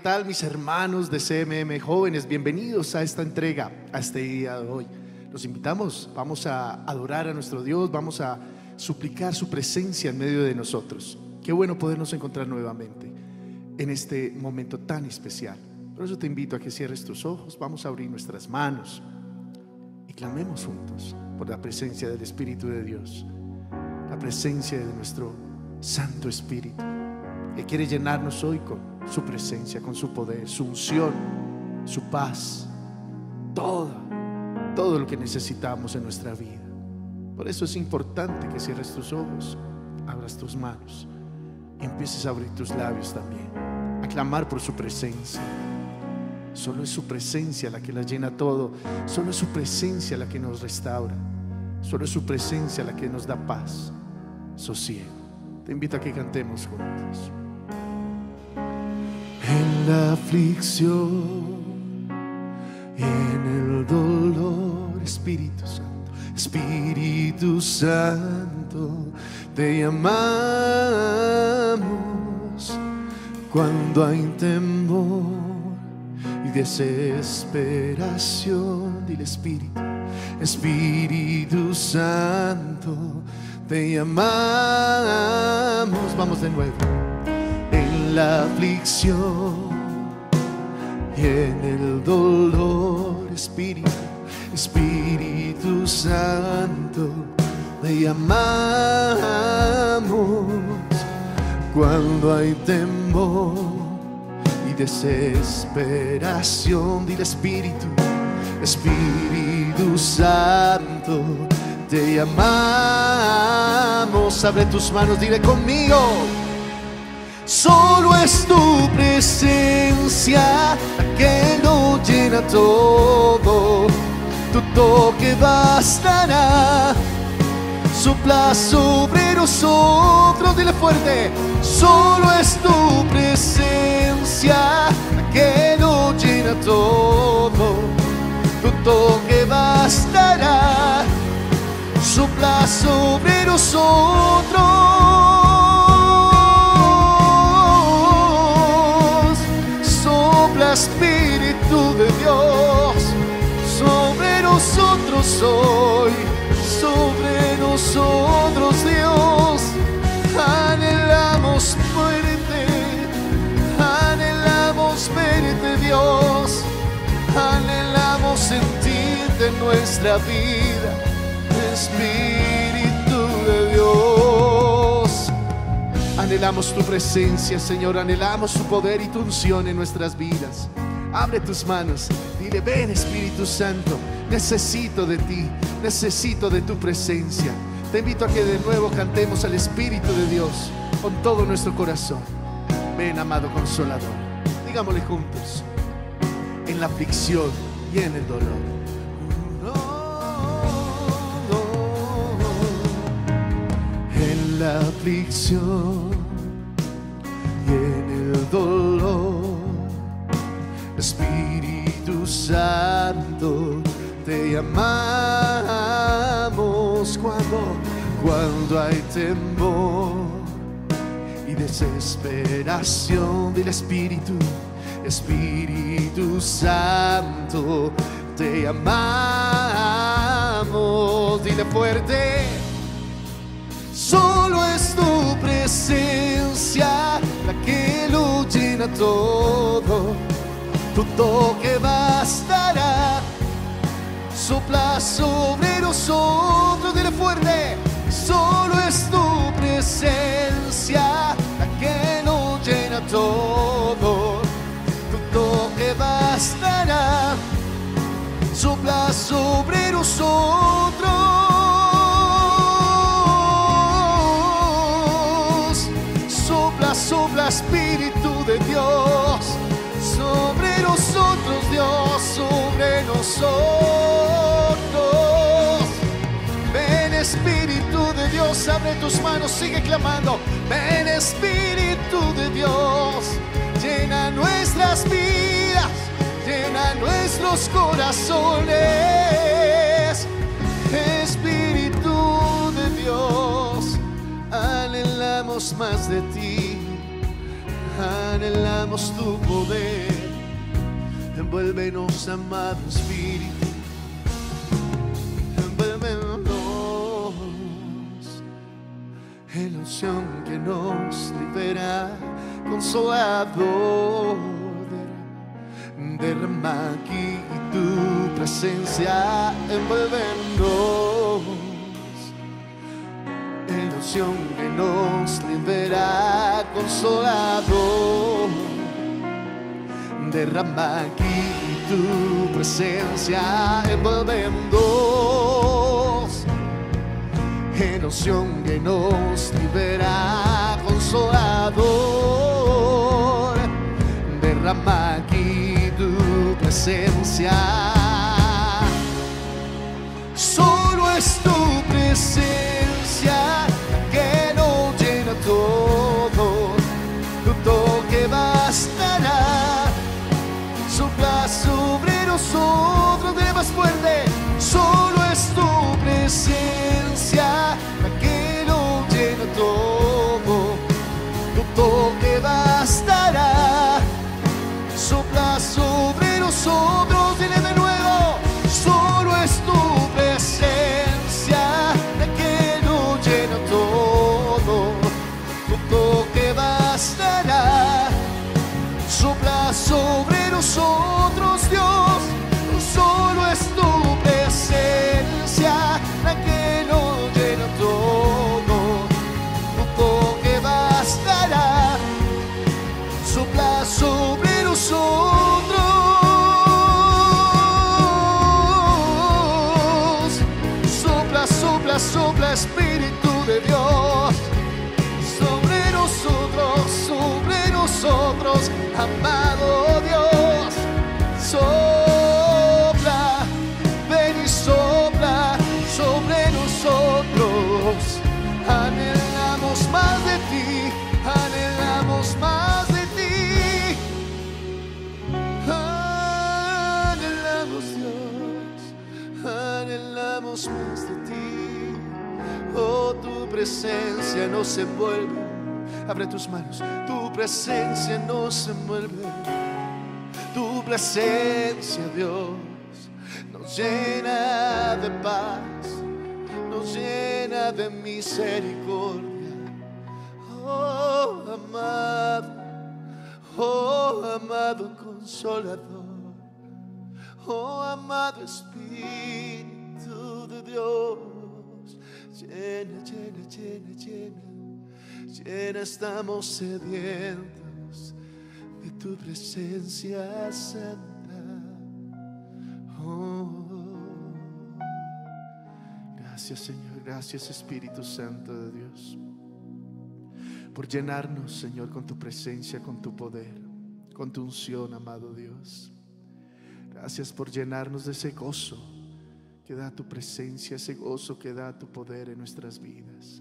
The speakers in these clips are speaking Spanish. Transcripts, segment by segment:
Hola, ¿qué tal mis hermanos de CMM jóvenes? Bienvenidos a esta entrega, a este día de hoy. Los invitamos, vamos a adorar a nuestro Dios, vamos a suplicar su presencia en medio de nosotros. Qué bueno podernos encontrar nuevamente en este momento tan especial. Por eso te invito a que cierres tus ojos, vamos a abrir nuestras manos y clamemos juntos por la presencia del Espíritu de Dios, la presencia de nuestro Santo Espíritu, que quiere llenarnos hoy con su presencia, con su poder, su unción, su paz, todo, todo lo que necesitamos en nuestra vida. Por eso es importante que cierres tus ojos, abras tus manos y empieces a abrir tus labios también, a clamar por su presencia. Solo es su presencia la que la llena todo, solo es su presencia la que nos restaura, solo es su presencia la que nos da paz, sosiego. Te invito a que cantemos juntos en la aflicción, en el dolor, Espíritu Santo, Espíritu Santo, te llamamos cuando hay temor y desesperación. Dile Espíritu, Espíritu Santo, te llamamos. Vamos de nuevo la aflicción y en el dolor, Espíritu, Espíritu Santo, te llamamos cuando hay temor y desesperación. Dile Espíritu, Espíritu Santo, te llamamos. Abre tus manos, dile conmigo. Solo es tu presencia que lo llena todo. Tu toque bastará. Sopla sobre nosotros, dile fuerte. Solo es tu presencia que lo llena todo. Tu toque bastará. Sopla sobre nosotros. Hoy, sobre nosotros Dios. Anhelamos verte, anhelamos verte Dios, anhelamos sentirte nuestra vida, Espíritu de Dios. Anhelamos tu presencia, Señor, anhelamos tu poder y tu unción en nuestras vidas. Abre tus manos, dile, ven Espíritu Santo, necesito de ti, necesito de tu presencia. Te invito a que de nuevo cantemos al Espíritu de Dios con todo nuestro corazón. Ven, amado consolador, digámosle juntos, en la aflicción y en el dolor. En la aflicción y en el dolor Espíritu Santo, te llamamos cuando, cuando hay temor y desesperación del Espíritu, Espíritu Santo, te llamamos, dile fuerte, solo es tu presencia la que lo llena todo tu toque bastará. Sopla sobre nosotros, dile fuerte, solo es tu presencia la que nos llena todo. Tu toque bastará. Sopla sobre nosotros. Sopla, sopla, Espíritu de Dios sobre nosotros, Dios, sobre nosotros. Abre tus manos, sigue clamando. Ven Espíritu de Dios, llena nuestras vidas, llena nuestros corazones. Espíritu de Dios, anhelamos más de ti anhelamos tu poder. Envuélvenos, amado Espíritu. En la unción que nos libera, consolador. Derrama aquí tu presencia, envuélvenos en la unción que nos libera, consolador. Derrama aquí tu presencia, envuélvenos en que nos libera, consolador. Derrama aquí tu presencia. Solo es tu presencia que nos llena todo. Tu toque bastará. Sopla sobre nosotros de más fuerte. Solo es tu presencia sopla, sopla, Presencia nos envuelve. Abre tus manos, tu presencia nos envuelve. Tu presencia, Dios, nos llena de paz, nos llena de misericordia. Oh, amado, oh, amado consolador, oh, amado Espíritu de Dios, llena, llena, llena, llena, llena, estamos sedientos de tu presencia santa. Oh, gracias Señor, gracias Espíritu Santo de Dios por llenarnos, Señor, con tu presencia, con tu poder, con tu unción, amado Dios. Gracias por llenarnos de ese gozo que da tu presencia, ese gozo que da tu poder en nuestras vidas.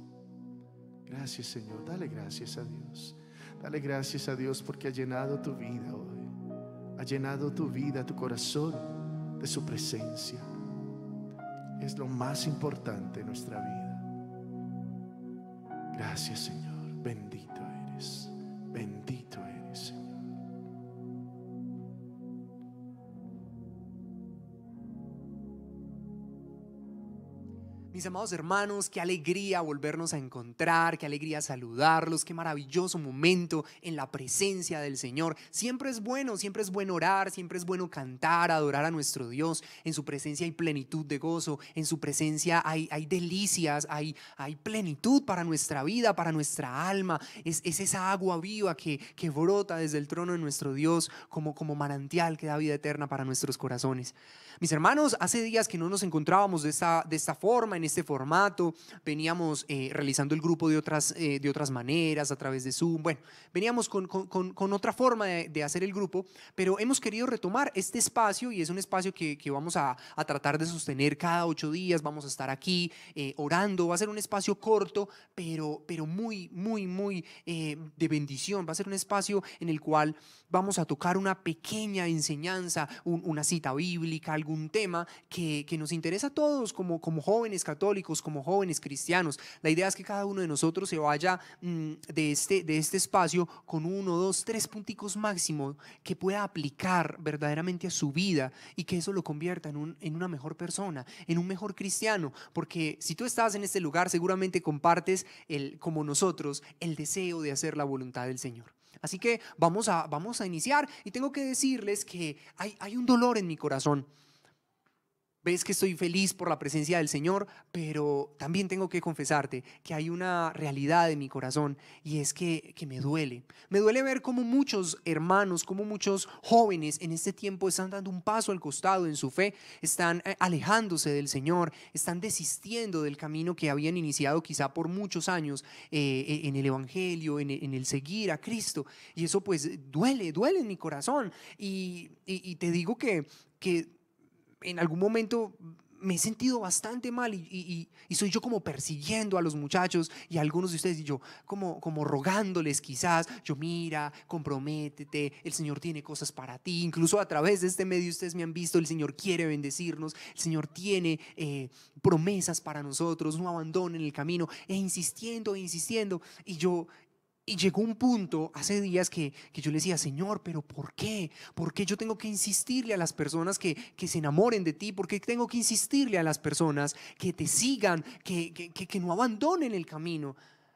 Gracias, Señor. Dale gracias a Dios. Dale gracias a Dios porque ha llenado tu vida hoy. Ha llenado tu vida, tu corazón de su presencia. Es lo más importante en nuestra vida. Gracias, Señor. Bendito eres. Bendito eres, Mis amados hermanos, qué alegría volvernos a encontrar, qué alegría saludarlos, qué maravilloso momento en la presencia del Señor. Siempre es bueno, siempre es bueno orar, siempre es bueno cantar, adorar a nuestro Dios. En su presencia hay plenitud de gozo, en su presencia hay, hay delicias, hay, hay plenitud para nuestra vida, para nuestra alma. Es, es esa agua viva que, que brota desde el trono de nuestro Dios como, como manantial que da vida eterna para nuestros corazones. Mis hermanos, hace días que no nos encontrábamos de esta, de esta forma, en este formato, veníamos eh, realizando el grupo de otras, eh, de otras maneras, a través de Zoom, bueno, veníamos con, con, con, otra forma de, hacer el grupo, pero hemos querido retomar este espacio y es un espacio que, que vamos a, a, tratar de sostener cada ocho días, vamos a estar aquí eh, orando, va a ser un espacio corto, pero, pero muy, muy, muy de bendición, va a ser un espacio en el cual vamos a tocar una pequeña enseñanza, un, una cita bíblica, algún tema que, que, nos interesa a todos como, como jóvenes, católicos, como jóvenes cristianos. La idea es que cada uno de nosotros se vaya mm, de, este, de este espacio con uno, dos, tres punticos máximo que pueda aplicar verdaderamente a su vida y que eso lo convierta en, en una mejor persona, en un mejor cristiano. Porque si tú estás en este lugar, seguramente compartes, el, como nosotros, el deseo de hacer la voluntad del Señor. Así que vamos a, vamos a iniciar y tengo que decirles que hay, hay un dolor en mi corazón ves que estoy feliz por la presencia del Señor, pero también tengo que confesarte que hay una realidad en mi corazón y es que, que me duele. Me duele ver cómo muchos hermanos, como muchos jóvenes en este tiempo están dando un paso al costado en su fe, están eh, alejándose del Señor, están desistiendo del camino que habían iniciado quizá por muchos años eh, e, en el Evangelio, en, el seguir a Cristo. Y eso pues duele, duele en mi corazón. Y, y, y te digo que, que en algún momento me he sentido bastante mal y, soy yo como persiguiendo a los muchachos y a algunos de ustedes y yo como, como rogándoles quizás, yo mira, comprométete, el Señor tiene cosas para ti, incluso a través de este medio ustedes me han visto, el Señor quiere bendecirnos, el Señor tiene eh, promesas para nosotros, no abandonen el camino, e insistiendo, e insistiendo. Y yo y llegó un punto hace días que, yo le decía, Señor, pero ¿por qué? ¿Por qué yo tengo que insistirle a las personas que, se enamoren de ti? ¿Por qué tengo que insistirle a las personas que te sigan, que, que, no abandonen el camino?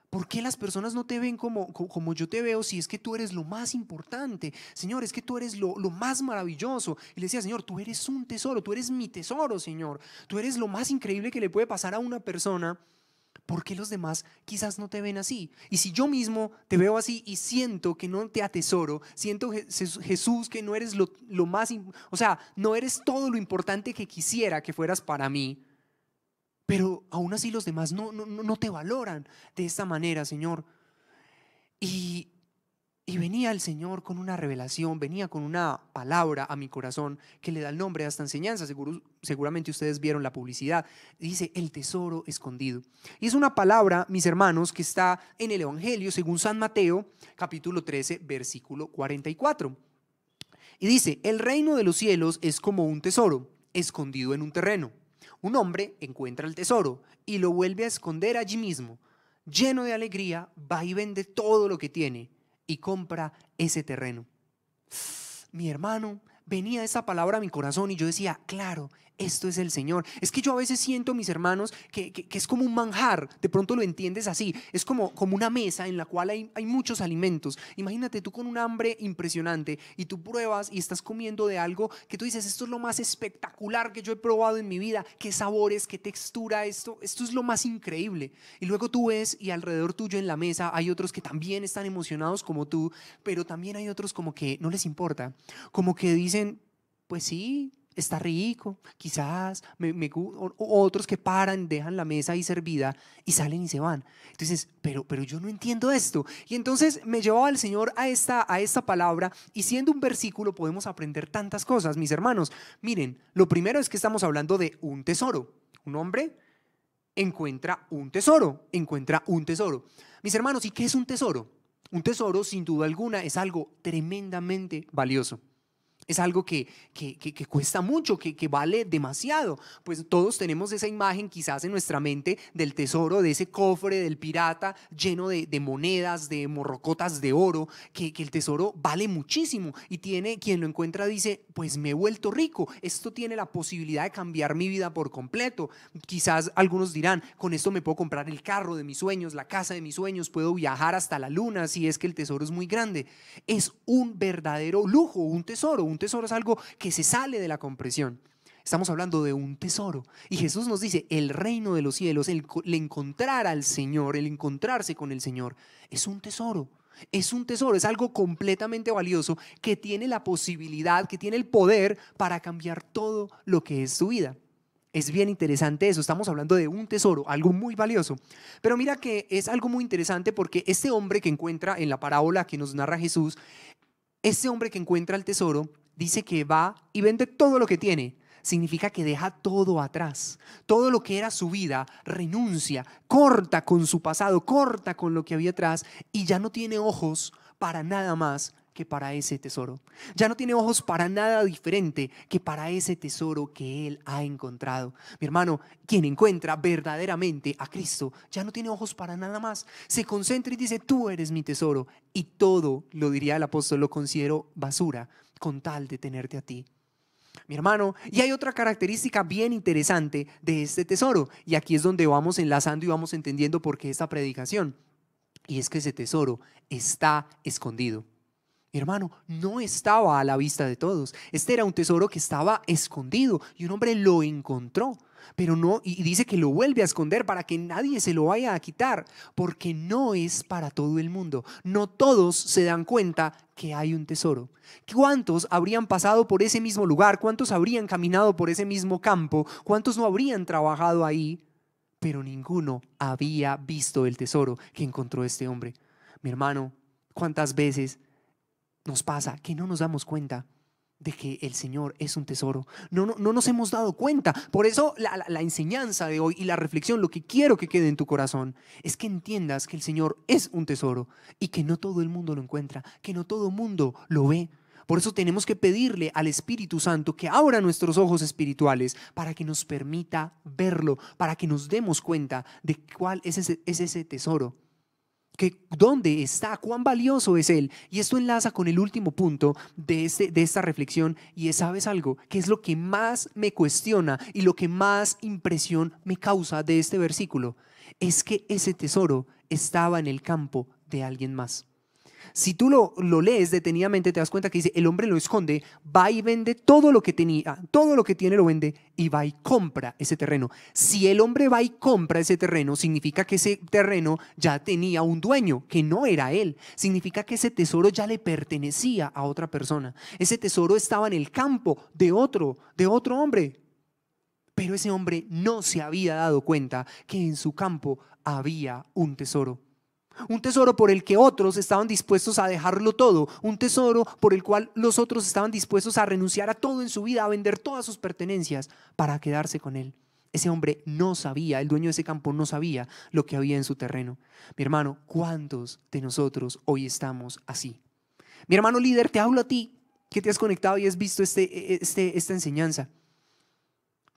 ¿Por qué las personas no te ven como, como yo te veo si es que tú eres lo más importante? Señor, es que tú eres lo, lo, más maravilloso. Y le decía, Señor, tú eres un tesoro, tú eres mi tesoro, Señor. Tú eres lo más increíble que le puede pasar a una persona ¿por qué los demás quizás no te ven así? Y si yo mismo te veo así y siento que no te atesoro, siento Jesús que no eres lo, más, o sea, no eres todo lo importante que quisiera que fueras para mí, pero aún así los demás no, no, no te valoran de esta manera, Señor. Y y venía el Señor con una revelación, venía con una palabra a mi corazón que le da el nombre a esta enseñanza. seguramente ustedes vieron la publicidad. Dice el tesoro escondido. Y es una palabra, mis hermanos, que está en el Evangelio según San Mateo, capítulo 13, versículo 44. Y dice, el reino de los cielos es como un tesoro escondido en un terreno. Un hombre encuentra el tesoro y lo vuelve a esconder allí mismo. Lleno de alegría, va y vende todo lo que tiene y compra ese terreno. Mi hermano, venía esa palabra a mi corazón y yo decía, claro, esto es el Señor. Es que yo a veces siento, mis hermanos, que, es como un manjar, de pronto lo entiendes así, es como, como una mesa en la cual hay, hay muchos alimentos. Imagínate tú con un hambre impresionante y tú pruebas y estás comiendo de algo que tú dices, esto es lo más espectacular que yo he probado en mi vida, qué sabores, qué textura, esto, esto es lo más increíble. Y luego tú ves y alrededor tuyo en la mesa hay otros que también están emocionados como tú, pero también hay otros como que no les importa, como que dicen, pues sí, está rico, quizás, me, otros que paran, dejan la mesa ahí servida y salen y se van. Entonces, pero, pero yo no entiendo esto. Y entonces me llevaba el Señor a esta, a esta palabra y siendo un versículo podemos aprender tantas cosas, mis hermanos. Miren, lo primero es que estamos hablando de un tesoro. Un hombre encuentra un tesoro, encuentra un tesoro. Mis hermanos, ¿y qué es un tesoro? Un tesoro, sin duda alguna, es algo tremendamente valioso. Es algo que, que, que, cuesta mucho, que, vale demasiado. Pues todos tenemos esa imagen quizás en nuestra mente del tesoro, de ese cofre del pirata lleno de, de monedas, de morrocotas de oro, que, el tesoro vale muchísimo. Y tiene, quien lo encuentra dice, pues me he vuelto rico. Esto tiene la posibilidad de cambiar mi vida por completo. Quizás algunos dirán, con esto me puedo comprar el carro de mis sueños, la casa de mis sueños, puedo viajar hasta la luna si es que el tesoro es muy grande. Es un verdadero lujo, un tesoro un tesoro es algo que se sale de la compresión. Estamos hablando de un tesoro. Y Jesús nos dice, el reino de los cielos, el, encontrar al Señor, el encontrarse con el Señor, es un tesoro. Es un tesoro, es algo completamente valioso que tiene la posibilidad, que tiene el poder para cambiar todo lo que es su vida. Es bien interesante eso, estamos hablando de un tesoro, algo muy valioso. Pero mira que es algo muy interesante porque este hombre que encuentra en la parábola que nos narra Jesús, este hombre que encuentra el tesoro, dice que va y vende todo lo que tiene. Significa que deja todo atrás. Todo lo que era su vida, renuncia, corta con su pasado, corta con lo que había atrás y ya no tiene ojos para nada más que para ese tesoro. Ya no tiene ojos para nada diferente que para ese tesoro que Él ha encontrado. Mi hermano, quien encuentra verdaderamente a Cristo, ya no tiene ojos para nada más. Se concentra y dice, tú eres mi tesoro. Y todo, lo diría el apóstol, lo considero basura con tal de tenerte a ti. Mi hermano, y hay otra característica bien interesante de este tesoro, y aquí es donde vamos enlazando y vamos entendiendo por qué esta predicación, y es que ese tesoro está escondido. Mi hermano, no estaba a la vista de todos. Este era un tesoro que estaba escondido y un hombre lo encontró, pero no, y dice que lo vuelve a esconder para que nadie se lo vaya a quitar, porque no es para todo el mundo. No todos se dan cuenta que hay un tesoro. ¿Cuántos habrían pasado por ese mismo lugar? ¿Cuántos habrían caminado por ese mismo campo? ¿Cuántos no habrían trabajado ahí? Pero ninguno había visto el tesoro que encontró este hombre. Mi hermano, ¿cuántas veces nos pasa que no nos damos cuenta de que el Señor es un tesoro. No, no, no nos hemos dado cuenta. Por eso la, la, enseñanza de hoy y la reflexión, lo que quiero que quede en tu corazón, es que entiendas que el Señor es un tesoro y que no todo el mundo lo encuentra, que no todo el mundo lo ve. Por eso tenemos que pedirle al Espíritu Santo que abra nuestros ojos espirituales para que nos permita verlo, para que nos demos cuenta de cuál es ese, es ese tesoro que dónde está, cuán valioso es Él. Y esto enlaza con el último punto de, este, de esta reflexión y es, ¿sabes algo? Que es lo que más me cuestiona y lo que más impresión me causa de este versículo. Es que ese tesoro estaba en el campo de alguien más. Si tú lo, lo, lees detenidamente, te das cuenta que dice, el hombre lo esconde, va y vende todo lo que tenía, todo lo que tiene lo vende y va y compra ese terreno. Si el hombre va y compra ese terreno, significa que ese terreno ya tenía un dueño, que no era él. Significa que ese tesoro ya le pertenecía a otra persona. Ese tesoro estaba en el campo de otro, de otro hombre. Pero ese hombre no se había dado cuenta que en su campo había un tesoro. Un tesoro por el que otros estaban dispuestos a dejarlo todo. Un tesoro por el cual los otros estaban dispuestos a renunciar a todo en su vida, a vender todas sus pertenencias para quedarse con él. Ese hombre no sabía, el dueño de ese campo no sabía lo que había en su terreno. Mi hermano, ¿cuántos de nosotros hoy estamos así? Mi hermano líder, te hablo a ti que te has conectado y has visto este, este, esta enseñanza.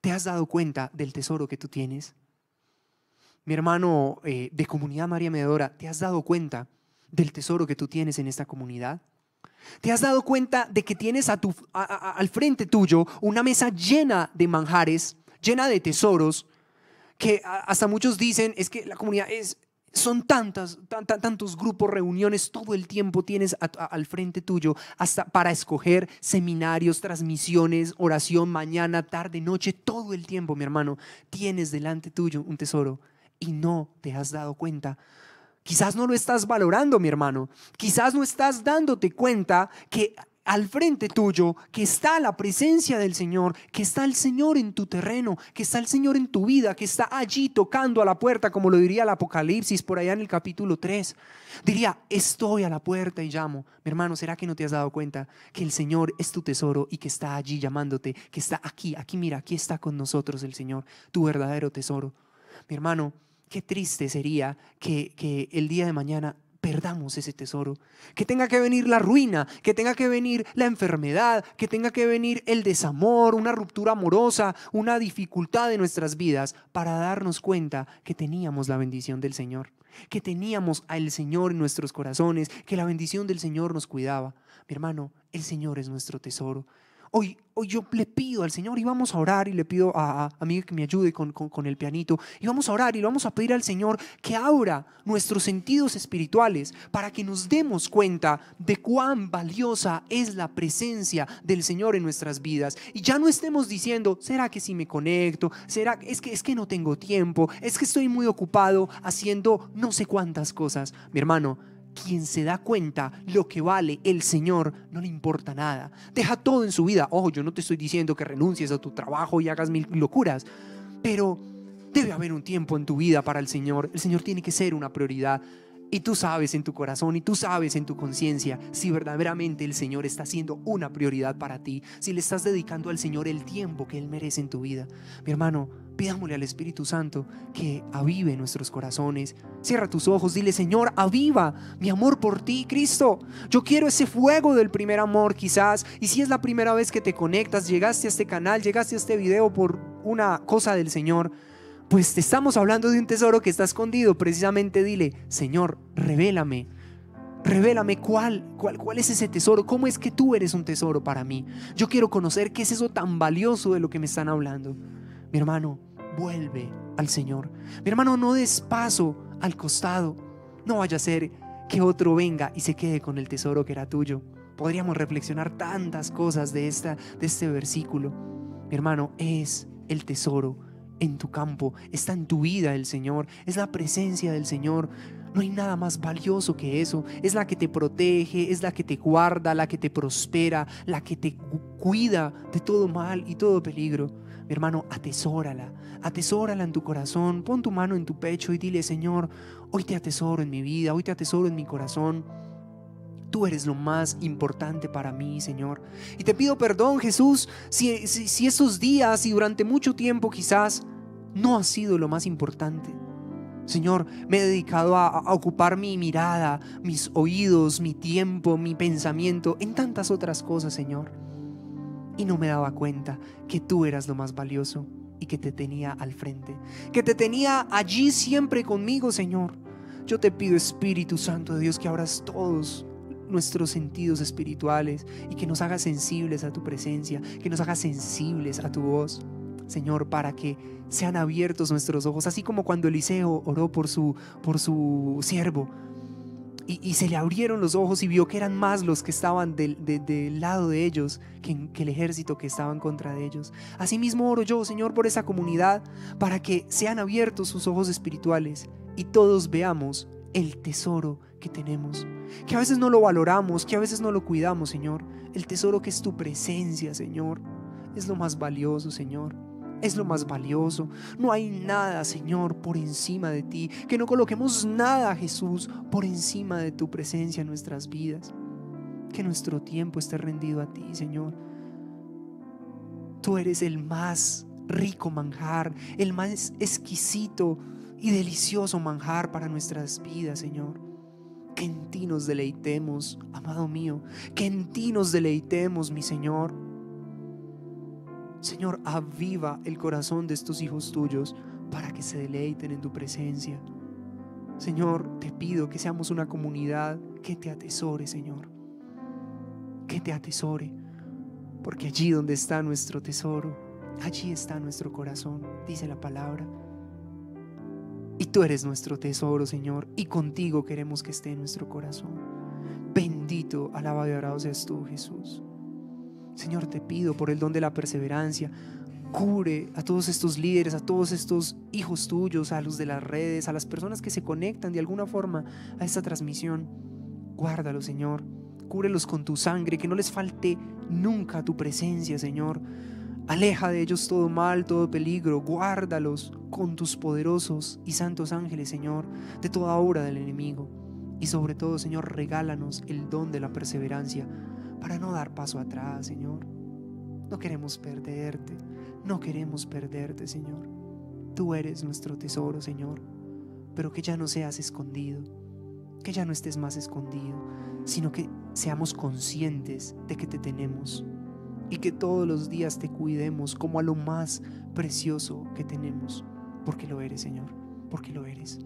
¿Te has dado cuenta del tesoro que tú tienes? Mi hermano eh, de comunidad María Medora, ¿te has dado cuenta del tesoro que tú tienes en esta comunidad? ¿Te has dado cuenta de que tienes al frente tuyo una mesa llena de manjares, llena de tesoros, que hasta muchos dicen es que la comunidad es, son tantas, tantos grupos, reuniones, todo el tiempo tienes al frente tuyo hasta para escoger seminarios, transmisiones, oración, mañana, tarde, noche, todo el tiempo, mi hermano, tienes delante tuyo un tesoro y no te has dado cuenta. Quizás no lo estás valorando, mi hermano. Quizás no estás dándote cuenta que al frente tuyo, que está la presencia del Señor, que está el Señor en tu terreno, que está el Señor en tu vida, que está allí tocando a la puerta, como lo diría el Apocalipsis por allá en el capítulo 3. Diría, estoy a la puerta y llamo. Mi hermano, ¿será que no te has dado cuenta que el Señor es tu tesoro y que está allí llamándote, que está aquí, aquí mira, aquí está con nosotros el Señor, tu verdadero tesoro? Mi hermano, qué triste sería que, el día de mañana perdamos ese tesoro. Que tenga que venir la ruina, que tenga que venir la enfermedad, que tenga que venir el desamor, una ruptura amorosa, una dificultad de nuestras vidas para darnos cuenta que teníamos la bendición del Señor, que teníamos al Señor en nuestros corazones, que la bendición del Señor nos cuidaba. Mi hermano, el Señor es nuestro tesoro. Hoy, yo le pido al Señor y vamos a orar y le pido a, a, mí que me ayude con, con, el pianito y vamos a orar y vamos a pedir al Señor que abra nuestros sentidos espirituales para que nos demos cuenta de cuán valiosa es la presencia del Señor en nuestras vidas y ya no estemos diciendo, ¿será que si me conecto? ¿Será es que es que no tengo tiempo? ¿Es que estoy muy ocupado haciendo no sé cuántas cosas? Mi hermano, quien se da cuenta lo que vale el Señor, no le importa nada. Deja todo en su vida. Ojo, yo no te estoy diciendo que renuncies a tu trabajo y hagas mil locuras, pero debe haber un tiempo en tu vida para el Señor. El Señor tiene que ser una prioridad. Y tú sabes en tu corazón y tú sabes en tu conciencia si verdaderamente el Señor está siendo una prioridad para ti, si le estás dedicando al Señor el tiempo que Él merece en tu vida. Mi hermano, pidámosle al Espíritu Santo que avive nuestros corazones. Cierra tus ojos, dile, Señor, aviva mi amor por ti, Cristo. Yo quiero ese fuego del primer amor quizás. Y si es la primera vez que te conectas, llegaste a este canal, llegaste a este video por una cosa del Señor pues te estamos hablando de un tesoro que está escondido. Precisamente dile, Señor, revélame. Revélame cuál, cuál, cuál es ese tesoro, cómo es que tú eres un tesoro para mí. Yo quiero conocer qué es eso tan valioso de lo que me están hablando. Mi hermano, vuelve al Señor. Mi hermano, no des paso al costado. No vaya a ser que otro venga y se quede con el tesoro que era tuyo. Podríamos reflexionar tantas cosas de, esta, de este versículo. Mi hermano, es el tesoro en tu campo, está en tu vida el Señor, es la presencia del Señor. No hay nada más valioso que eso. Es la que te protege, es la que te guarda, la que te prospera, la que te cuida de todo mal y todo peligro. Mi hermano, atesórala, atesórala en tu corazón, pon tu mano en tu pecho y dile, Señor, hoy te atesoro en mi vida, hoy te atesoro en mi corazón. Tú eres lo más importante para mí, Señor. Y te pido perdón, Jesús, si, esos días y durante mucho tiempo quizás no ha sido lo más importante. Señor, me he dedicado a, a, ocupar mi mirada, mis oídos, mi tiempo, mi pensamiento en tantas otras cosas, Señor. Y no me daba cuenta que tú eras lo más valioso y que te tenía al frente, que te tenía allí siempre conmigo, Señor. Yo te pido, Espíritu Santo de Dios, que abras todos nuestros sentidos espirituales y que nos haga sensibles a tu presencia, que nos haga sensibles a tu voz. Señor, para que sean abiertos nuestros ojos, así como cuando Eliseo oró por su, por su siervo. Y, se le abrieron los ojos y vio que eran más los que estaban del, del lado de ellos que, que el ejército que estaban contra de ellos. Asimismo oro yo, Señor, por esa comunidad, para que sean abiertos sus ojos espirituales y todos veamos el tesoro que tenemos, que a veces no lo valoramos, que a veces no lo cuidamos, Señor. El tesoro que es tu presencia, Señor, es lo más valioso, Señor. Es lo más valioso. No hay nada, Señor, por encima de ti. Que no coloquemos nada, Jesús, por encima de tu presencia en nuestras vidas. Que nuestro tiempo esté rendido a ti, Señor. Tú eres el más rico manjar, el más exquisito y delicioso manjar para nuestras vidas, Señor. Que en ti nos deleitemos, amado mío, que en ti nos deleitemos, mi Señor. Señor, aviva el corazón de estos hijos tuyos para que se deleiten en tu presencia. Señor, te pido que seamos una comunidad que te atesore, Señor. Que te atesore. Porque allí donde está nuestro tesoro, allí está nuestro corazón, dice la palabra. Y tú eres nuestro tesoro, Señor, y contigo queremos que esté en nuestro corazón. Bendito, alabado y adorado seas tú, Jesús. Señor, te pido por el don de la perseverancia, cure a todos estos líderes, a todos estos hijos tuyos, a los de las redes, a las personas que se conectan de alguna forma a esta transmisión. Guárdalos, Señor. Cúrelos con tu sangre, que no les falte nunca tu presencia, Señor. Aleja de ellos todo mal, todo peligro, guárdalos con tus poderosos y santos ángeles, Señor, de toda obra del enemigo. Y sobre todo, Señor, regálanos el don de la perseverancia para no dar paso atrás, Señor. No queremos perderte, no queremos perderte, Señor. Tú eres nuestro tesoro, Señor, pero que ya no seas escondido, que ya no estés más escondido, sino que seamos conscientes de que te tenemos y que todos los días te cuidemos como a lo más precioso que tenemos, porque lo eres, Señor, porque lo eres.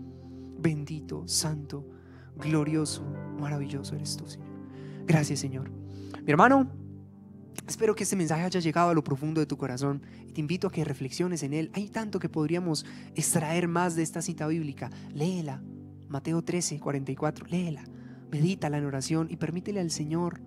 Bendito, santo, glorioso, maravilloso eres tú, Señor. Gracias, Señor. Mi hermano, espero que este mensaje haya llegado a lo profundo de tu corazón te invito a que reflexiones en él. Hay tanto que podríamos extraer más de esta cita bíblica. Léela. Mateo 13, 44. Léela. Medítala en oración y permítele al Señor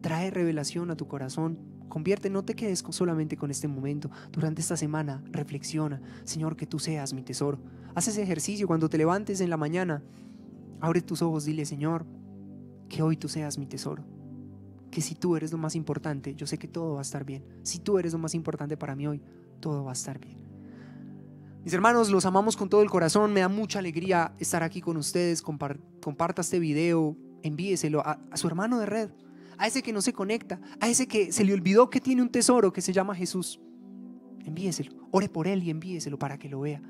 traer revelación a tu corazón Convierte, no te quedes solamente con este momento. Durante esta semana, reflexiona, Señor, que tú seas mi tesoro. Haz ese ejercicio cuando te levantes en la mañana. Abre tus ojos, dile, Señor, que hoy tú seas mi tesoro. Que si tú eres lo más importante, yo sé que todo va a estar bien. Si tú eres lo más importante para mí hoy, todo va a estar bien. Mis hermanos, los amamos con todo el corazón. Me da mucha alegría estar aquí con ustedes. comparta este video, envíeselo a, a su hermano de red, a ese que no se conecta, a ese que se le olvidó que tiene un tesoro que se llama Jesús. Envíeselo, ore por él y envíeselo para que lo vea.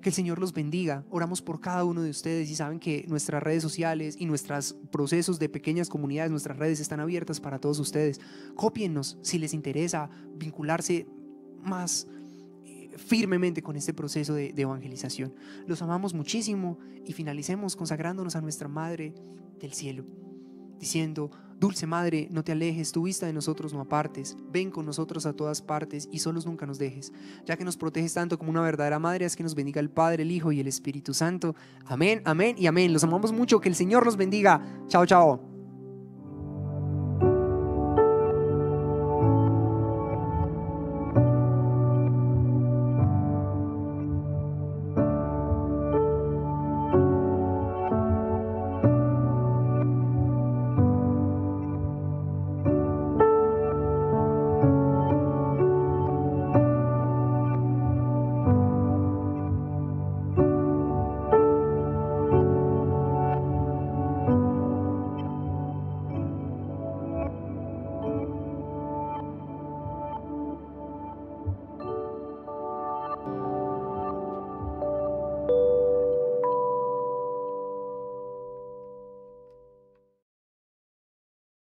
Que el Señor los bendiga. Oramos por cada uno de ustedes y saben que nuestras redes sociales y nuestros procesos de pequeñas comunidades, nuestras redes están abiertas para todos ustedes. Cópiennos si les interesa vincularse más eh, firmemente con este proceso de, de, evangelización. Los amamos muchísimo y finalicemos consagrándonos a nuestra Madre del Cielo, diciendo, Dulce Madre, no te alejes, tu vista de nosotros no apartes, ven con nosotros a todas partes y solos nunca nos dejes, ya que nos proteges tanto como una verdadera Madre, es que nos bendiga el Padre, el Hijo y el Espíritu Santo. Amén, amén y amén. Los amamos mucho, que el Señor los bendiga. Chao, chao.